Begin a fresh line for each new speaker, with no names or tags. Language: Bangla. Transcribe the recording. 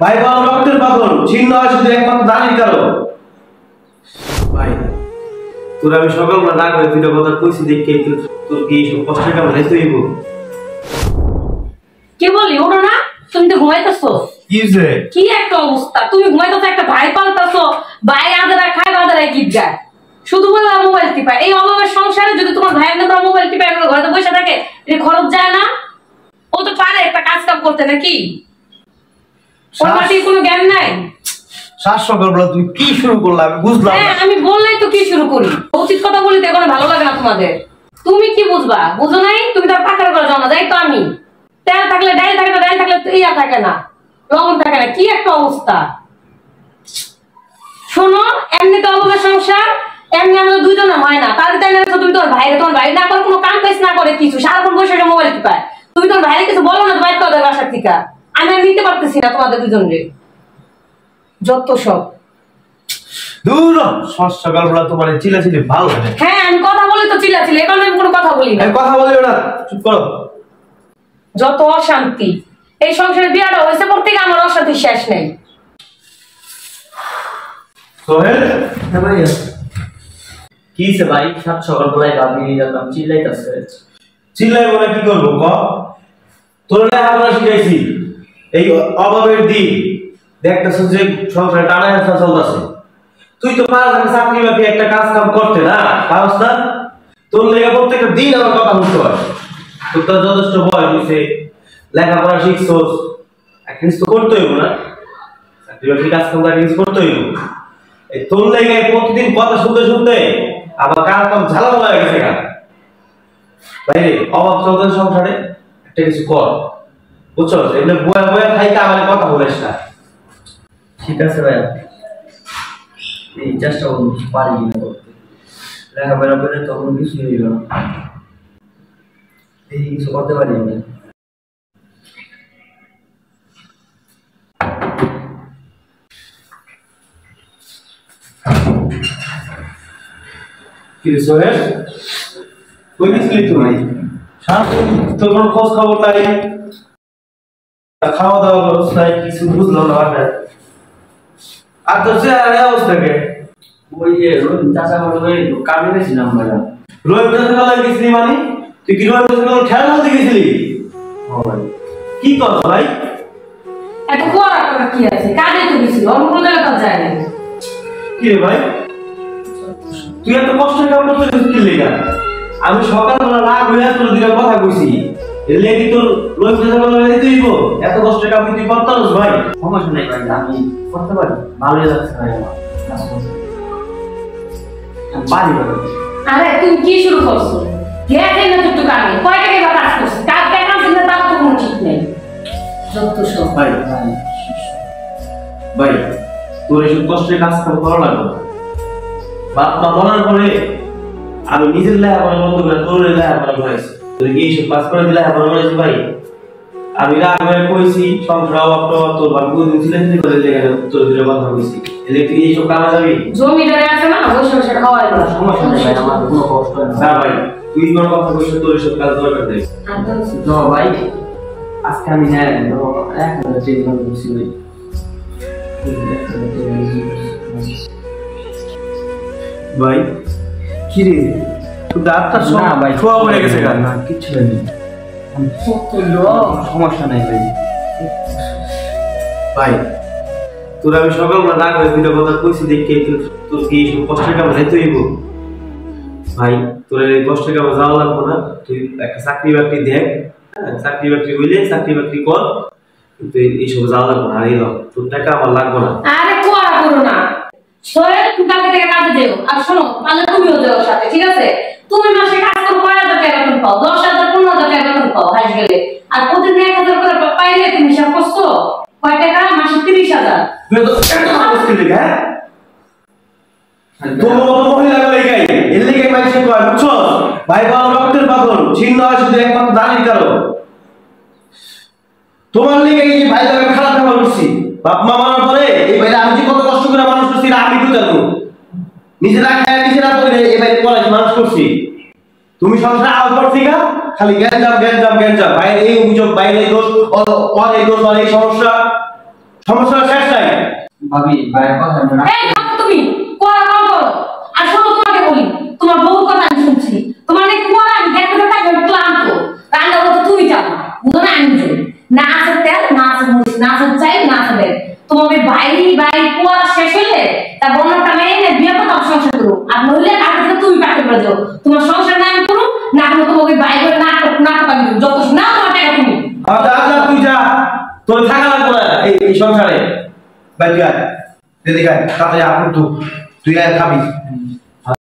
ভাই বাবা রক্তের পাগল ছিন্ন হয় শুধু একমাত্র দাঁড়িয়ে কারও ভাই তোর আমি সকালবেলা না করে দুইটা কথা কইছি দেখে তোর কি সব কষ্টের কাম রেখে হইব
কি বলি ওঠো না? তুমি তো ঘুমাইতেছো।
কি যে?
কি একটা অবস্থা? তুমি ঘুমাইতেছো একটা ভাই পালতাছো ভাই আদারা খায় বাদারা গিট গায় শুধু মোবাইল টিপায় এই অভাবের সংসারে যদি তোমার ভাইয়ের নাম্বার মোবাইল ঘরে বসে থাকে এটা খরচ যায় না? ও তো পারে একটা কাজ কাম করতে নাকি? ওর মাটির কোনো জ্ঞান নাই?
শ্বাস সকালবেলা তুমি কি শুরু করলে? আমি বুঝলাম
হ্যাঁ আমি বললেই তো কি শুরু করি? উচিত কথা বলি তো এখন ভালো লাগে না তোমাদের। তুমি কি বুঝবা? বুঝো নাই? তুমি তার পাখার করে জানা যাই তো আমি। তেল থাকলে ডাইল থাকে না থাকলে ইয়া থাকে না লবণ থাকে না কি একটা অবস্থা? শোনো এমনি তো অভাবের সংসার এমনি আমাদের দুইজনে হয় না। তাহলে তাই না তুমি তোমার ভাইরে তোমার ভাই না করে কোনো কাম কাজ না করে কিছু। সারাক্ষণ বসে বসে মোবাইল টিপায়। তুমি তোমার ভাইরে কিছু বলো না বাইর করে বাসার থেকে। আমি আর নিতে পারতেছি না তোমাদের দুজনরে যত সব।
দূর সকালবেলা তোমার চিলাচিলি ভালো
হ্যাঁ আমি কথা বলি তো এখন আমি কোনো কথা বলি না।
কথা বলিও না। চুপ করো।
যত অশান্তি। এই সংসারে বিয়াটা হয়েছে পর থেকে আমার অশান্তি শেষ নেই।
সোহেল?
হ্যাঁ কি সে ভাই? সাত সকালবেলায় ভাবি নিয়ে যেতাম চিল্লাইতেছে।
চিল্লাই বলে কি করব ক? তোর লেখাপড়া শিখাইছি। এই অভাবের দিন দেখতেছ যে সংসারে টানা হেঁচা চলতেছে। তুই তো পারস একটা চাকরি বাকরি একটা কাজ কাম করতে না, পারস না? তোর লেগে প্রত্যেকটা দিন আমার কথা শুনতে হয়। তোর তো যথেষ্ট বয়স হয়েছে লেখাপড়া শিখছোস একটা কিছু তো করতে হইব না। চাকরি বাকরি কাজ কাম কিছু করতে হইব। এই তোর লেগে প্রতিদিন কথা শুনতে শুনতে আমার কাজ কাম ঝালানো হয়ে গেছে গা? বাইরে অভাব চলতে সংসারে? একটা কিছু কর। বুঝছ? এমনি বয়া বয়া খাইতে আমার কথা বলিস না।
ঠিক আছে ভাই এই চেষ্টা করুন পারি না করতে। লেখাপড়া করে তখন কিছু হইল না। এই কিছু করতে পারি না
কি রে সোহেল? কই গেছিলি তুই? সারাদিন তোর কোনো খোঁজ খবর নাই খাওয়া দাওয়া নাই কিছু বুঝলাম না আর তোর চেহারা অবস্থা কে?
ওই যে রোহিত চাচা বলে কামে গেছিলাম ম্যাডাম।
রোহিত হাসপাতালে গেছিলি মানে? তুই কি রোহিত হাসপাতালে খেলা বলতে গেছিলি? কি কর ভাই?
এত করা করা কি আছে? কাজে তো গেছিল অন্য কোনো জায়গায় যায় না
কি রে ভাই? তুই এত কষ্ট কাম করতে গেছিস কি লেগা আমি সকালবেলা রাগ হয়ে তোর দিকে কথা কইছি কি তোর রোহিত হাসপাতালে যেতে হইব এত কষ্ট কাম তুই করতারস ভাই?
সমস্যা নেই ভাই আমি করতে পারি ভালোই লাগছে ভাই করতে। ভাই
আরে তুমি কি শুরু করছ গেছে না তুই দোকানে কয় টাকা বা কাজ করছিস? কাজ টাকা দিলে তার তো কোনো ঠিক নেই। যত সব।
ভাই ভাই তোর এইসব কষ্টের কাজ কাম করা লাগবে না। বাপ মা মরার পরে আমি নিজের লেখাপড়া বন্ধ করে তোর তুই কি এইসব কাজ করে দিলে করাইছি ভাই আমি রাগ হয়ে কইছি সংসার অভাব তোর বাপ তুই করে তোর দিকে কথা কইছি এলে তুই এইসব কামে যাবি
জমিদারে আছে না বসে বসে
সমস্যা নেই ভাই আমার কোনো কষ্ট হয় না
না ভাই তুই কোনো কথা কইছিস তোর কাজ দরকার নেই
তো ভাই আজকে আমি হ্যাঁ তো এক হাজার চেঞ্জ করে দিচ্ছি ভাই
ভাই কি রে তোর দাঁতটা সব
না ভাই
ছোঁয়া পড়ে গেছে গা।
না কিচ্ছু হয়নি সমস্যা নেই ভাই।
ভাই তোর আমি সকালবেলা না করে দুইটা কথা কইছি দেখে তোর কি এইসব কষ্টের কাম যাইতে হইব? ভাই তোর এই কষ্টের কামে যাওয়া লাগবো না। তুই একটা চাকরি বাকরি দেখ। হ্যাঁ চাকরি বাকরি হইলে চাকরি বাকরি কর। কিন্তু এই- এইসব যাওয়া লাগবো না আর এই তোর টাকা আমার লাগবো না।
আরে কোয়া করো না। কালকে থেকে কাজে যেও। আর শোনো পারলে তুমিও যেও সাথে, ঠিক আছে? তুমি মাসে কাজ করো, কয় হাজার টাকা বেতন পাও? দশ হাজার, পনেরো হাজার টাকা বেতন পাও, হাইস গেলে। আর প্রতিদিন এক হাজার করে পাইলে তুমি হিসাব করছ? কয় টাকা? মাসে তিরিশ হাজার।
হ্যাঁ? তোমার লেগে ভাই বাপ মা মারার পরে এই ভাইরা আমি যে কত কষ্ট করে মানুষ করছি না আমি বুঝাবো নিজেরা খায় নিজেরা করে এই ভাই পড়াই মানুষ করছি। তুমি সংসারে আওয়াজ করছি না খালি জ্ঞান যাও জ্ঞান যাও জ্ঞান যাও বাইরে এই অভিযোগ বাইরে এই দোষ অনেক দোষ অনেক সমস্যা। সমস্যা শেষ নাই।
ভাবি ভাইয়ের কথা আমরা
এই থামো তুমি কোয়া কম করো আর শোনো তোমাকে বলি তোমার বউ কথা আমি শুনছি তোমার এই কোয়া আমি দেখতে দেখতে একদম ক্লান্ত রান্না করতে তুমি যাও বুঝো না আমি যাই না আছে তেল না আছে মরিচ না আছে চাই না আছে বেল তোমাকে বাইরে বাইরে কোয়া শেষ হলে তার বন্যাটা মেয়ে না বিয়ে কথা সংসার করো। আর নইলে আগে তুমি পাখি করে দাও। তোমার সংসার না আমি করো, না আমি তোমাকে বাইরে নাটক আমি করব। যত না তোমার টাকা তুমি।
আচ্ছা যা তুই যা। তোর থাকা লাগবে না এই এই সংসারে। তুই আয়। এদিকে আয়। তাড়াতাড়ি আপনি তো তুই আয়, খাবি।